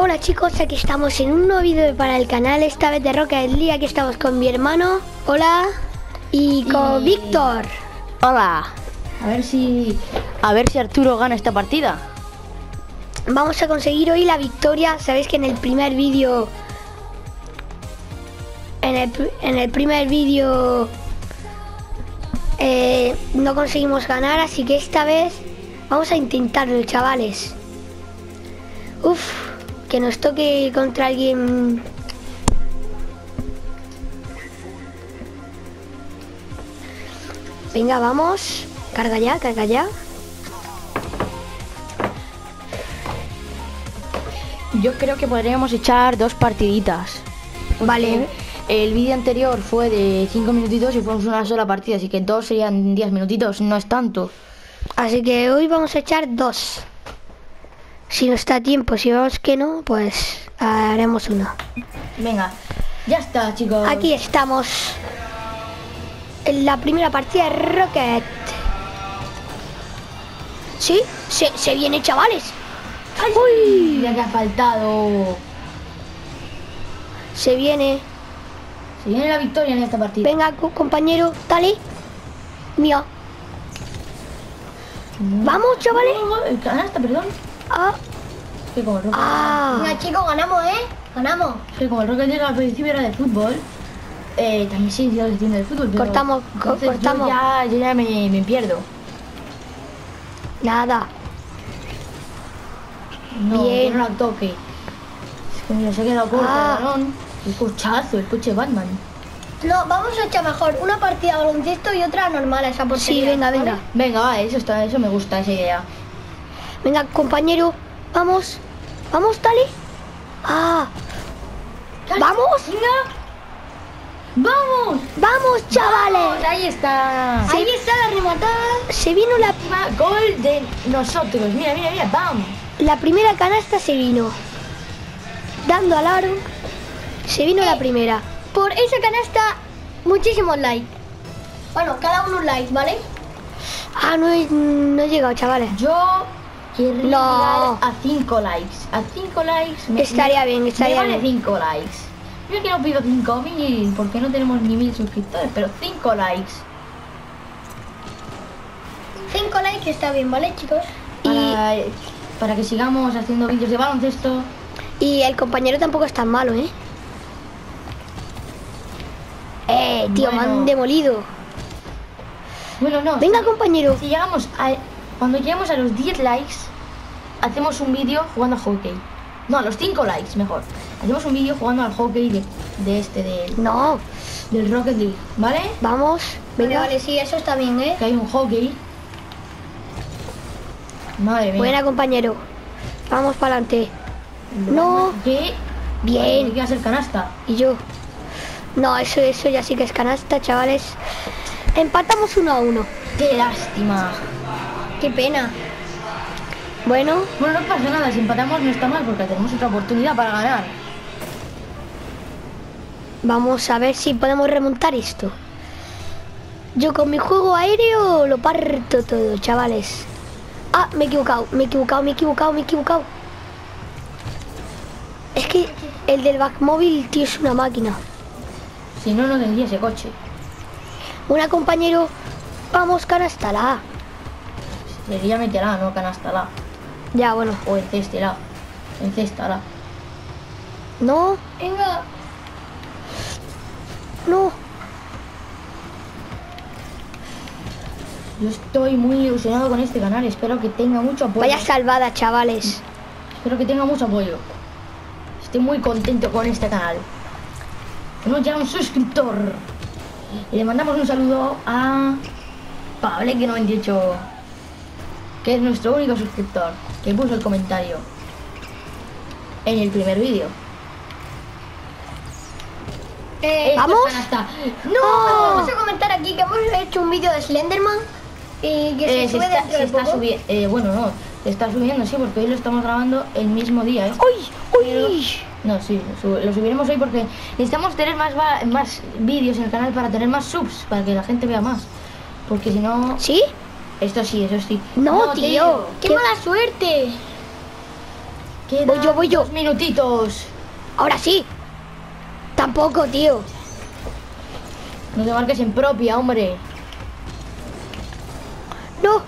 Hola chicos, aquí estamos en un nuevo vídeo para el canal, esta vez de Rocket League, aquí estamos con mi hermano, hola, y con Y- Víctor. Hola. A ver si. A ver si Arturo gana esta partida. Vamos a conseguir hoy la victoria, sabéis que en el primer vídeo, en el, en el primer vídeo eh, no conseguimos ganar, así que esta vez vamos a intentarlo, chavales. Uf, que nos toque contra alguien Venga, vamos. Carga ya, carga ya. Yo creo que podríamos echar dos partiditas. Vale. El vídeo anterior fue de 5 minutitos y fuimos una sola partida, así que dos serían 10 minutitos, no es tanto. Así que hoy vamos a echar dos. Si no está a tiempo, si vemos que no, pues haremos uno. Venga, ya está, chicos. Aquí estamos. En la primera partida de Rocket. ¿Sí? Se, se viene, chavales. Uy, ya que ha faltado. Se viene. Se viene la victoria en esta partida. Venga, co- compañero, dale. Mía. Vamos, chavales. El canasta, perdón. Ah, Que como el Rocket, ah. Venga chicos, ganamos, ¿eh? Ganamos. que como el Rocket League al principio era de fútbol, eh, también sí, yo entiendo de fútbol. Pero Cortamos, co- entonces yo cortamos. ya, yo ya me, me pierdo. Nada. No, Bien. que no la toque. Es que mira, se ha quedado corto Ah. el balón. El cochazo, el coche Batman. No, vamos a echar mejor una partida de baloncesto y otra normal a esa portería. Sí, venga, ¿vale? venga. Venga, va, eso está, eso me gusta, esa idea. Venga, compañero. Vamos. Vamos, dale. Ah. Vamos. ¡Vamos! Vamos, chavales. Ahí está. Ahí está la rematada. Se vino la, Va, Gol de nosotros. Mira, mira, mira. ¡Bam! la primera canasta, se vino. Dando al aro. Se vino la primera. Por esa canasta, muchísimos likes. Bueno, cada uno un like, ¿vale? Ah, no he, no he llegado, chavales. Yo querría No. a 5 likes. A 5 likes. me- Estaría bien, Me estaría vale bien. 5 likes. Yo que no pido 5000 porque no tenemos ni 1000 suscriptores, pero 5 likes. 5 likes está bien, ¿vale, chicos? Y, Para, para que sigamos haciendo vídeos de baloncesto. y el compañero tampoco es tan malo, ¿eh? Eh, tío, me han Bueno. demolido. Bueno, no. Venga, compañero. Si llegamos a. Cuando lleguemos a los 10 likes, hacemos un vídeo jugando al hockey. No, a los 5 likes, mejor. Hacemos un vídeo jugando al hockey de, de este, del, No, del Rocket League, ¿vale? vamos. Vale, Venga. vale, sí, eso está bien, ¿eh? Que hay un hockey. Madre mía. Buena, compañero. Vamos para adelante. No. ¿Qué? Bien. ¿Qué va a ser canasta? Y yo. No, eso, eso ya sí que es canasta, chavales. Empatamos uno a uno. ¡Qué lástima! Qué pena. Bueno, Bueno, no pasa nada, si empatamos no está mal porque tenemos otra oportunidad para ganar. vamos a ver si podemos remontar esto. Yo con mi juego aéreo lo parto todo, chavales. Ah, me he equivocado, me he equivocado, me he equivocado, me he equivocado. Es que el del Backmóvil, tío, es una máquina. Si no, no tendría ese coche. Una compañero, vamos, canasta la A. Sería meterá, no canastala. Ya, bueno, O encéstela. Encéstala. no, Venga. no. Yo estoy muy ilusionado con este canal, espero que tenga mucho apoyo. Vaya salvada, chavales. Espero que tenga mucho apoyo. Estoy muy contento con este canal. Tenemos ya un suscriptor. Y le mandamos un saludo a Pableque98, que es nuestro único suscriptor, que puso el comentario en el primer vídeo. Eh, ¿Vamos? canasta. no, vamos a comentar aquí que hemos hecho un vídeo de Slenderman y que se Eh, se sube está, se está subiendo. Eh, bueno, no, se está subiendo, sí, porque hoy lo estamos grabando el mismo día, ¿eh? ¡Uy! ¡Uy! No, sí, lo, sub- lo subiremos hoy porque necesitamos tener más, más vídeos en el canal para tener más subs, para que la gente vea más. Porque si no, ¿Sí? Esto sí, eso sí. No, tío. ¡Qué mala suerte! Voy yo, voy yo. dos minutitos. Ahora sí. Tampoco, tío. No te marques en propia, hombre. No.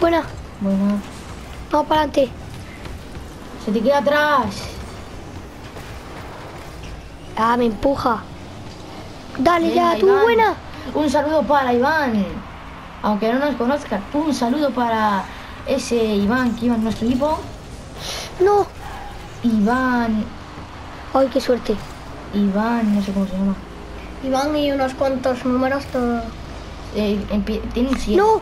Buena. Bueno, Vamos para adelante. se te queda atrás. Ah, me empuja. Dale Venga, ya, tú Iván. buena. Un saludo para Iván. Aunque no nos conozca, un saludo para ese Iván que iba en nuestro equipo. No. Iván. Ay, qué suerte. Iván, no sé cómo se llama. Iván y unos cuantos números todo. Eh, tiene un 7. No.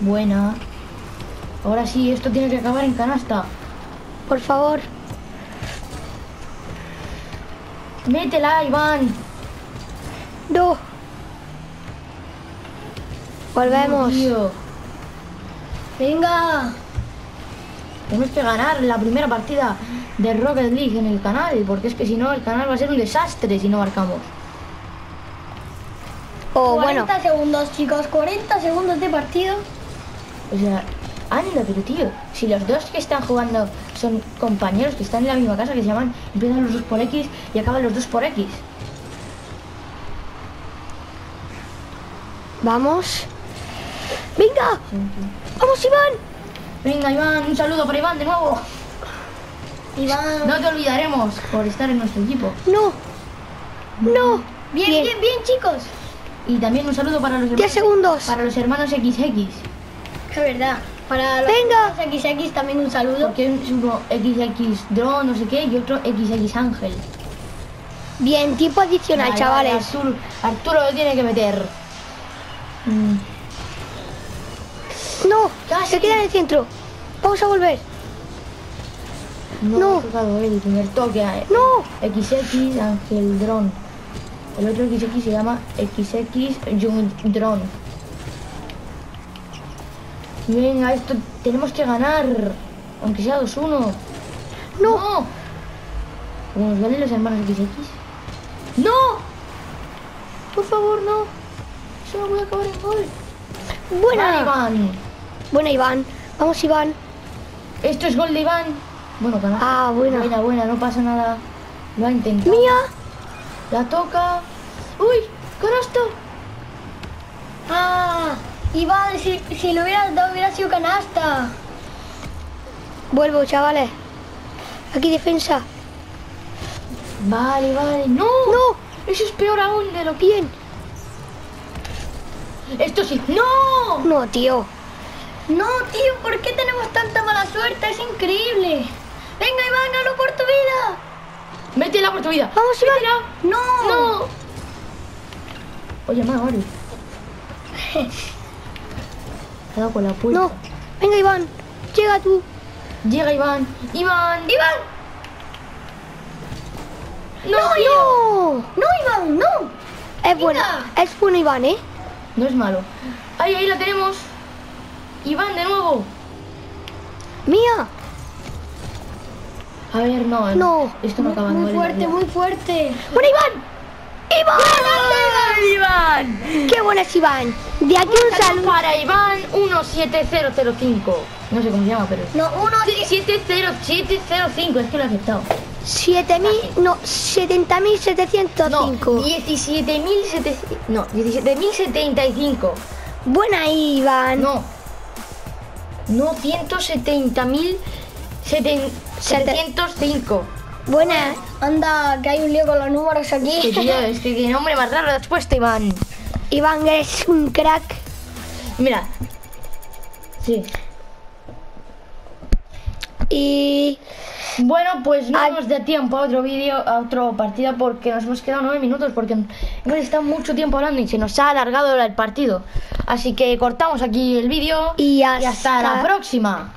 Buena. Ahora sí, esto tiene que acabar en canasta. Por favor. Métela, Iván. Volvemos. Venga. tenemos que ganar la primera partida de Rocket League en el canal, porque es que si no, el canal va a ser un desastre si no marcamos. O 40 bueno. segundos, chicos. 40 segundos de partido. O sea, anda, pero tío, si los dos que están jugando son compañeros que están en la misma casa, que se llaman, empiezan los dos por X y acaban los dos por X. Vamos. Venga. Vamos, Iván. Venga, Iván, un saludo para Iván de nuevo. Iván. No te olvidaremos por estar en nuestro equipo. No. No. Bien, bien, bien, chicos. Y también un saludo para los 10 hermanos, segundos. para los hermanos XX. Es verdad. Para los Venga. XX también un saludo. Porque es uno XX Drone, no sé qué, y otro XX Ángel. Bien, tiempo adicional, Vale, chavales. vale, Arturo, Arturo lo tiene que meter. Mm, No. Casi. Se queda en el centro. Vamos a volver. No, No. ha tocado el primer toque. eh. No. XX Ángel Drone. El otro XX se llama XX Young Drone. Venga, esto tenemos que ganar. Aunque sea 2-1. No. No. Nos ganen los hermanos XX. ¡No! Por favor, no. Acabar gol. Buena. Vale, Iván. Buena, Iván. Vamos, Iván. Esto es gol de Iván. Bueno, canal. Ah, buena. Buena, buena, no pasa nada. Lo ha intentado. Mía. La toca. ¡Uy! ¡Canasto! Ah, Iván, si, si lo hubieras dado hubiera sido canasta. Vuelvo, chavales. Aquí defensa. Vale, vale. ¡No! No. Eso es peor aún de lo que. Bien. Esto sí. ¡No! No, tío. No, tío, ¿por qué tenemos tanta mala suerte? Es increíble. Venga, Iván, hazlo por tu vida. Métela por tu vida. Vamos, Iván. No. ¡No! Oye, más, Mario. Ha dado con la puerta. No. Venga, Iván. Llega tú. Llega Iván. ¡Iván! ¡Iván! ¡No, No. tío! No, Iván, no. Es bueno. Es bueno, Iván, ¿eh? No es malo. Ahí, ahí la tenemos. Iván, de nuevo. Mía. A ver, no. No. Esto no acaba en Muy gol, fuerte, muy fuerte. Bueno, Iván. ¡Iván! ¡Iván! ¡Qué bueno es Iván! De aquí un Saludo saludo. para Iván 17005. No sé cómo se llama, pero. No, uno, Sí, 70705, es que lo he aceptado. 7000, no, 70.705. No, 17.700. No, 17.075. Buena, Iván. No. No, 170.705. Buena. anda, que hay un lío con los números Que aquí. tío, es que qué nombre más raro has puesto, Iván. Iván, eres un crack. Mira. Sí. Y Bueno, pues no Ay. nos da tiempo a otro vídeo, a otro partido, porque nos hemos quedado nueve minutos, porque hemos estado mucho tiempo hablando y se nos ha alargado el partido. Así que cortamos aquí el vídeo Y y hasta la próxima.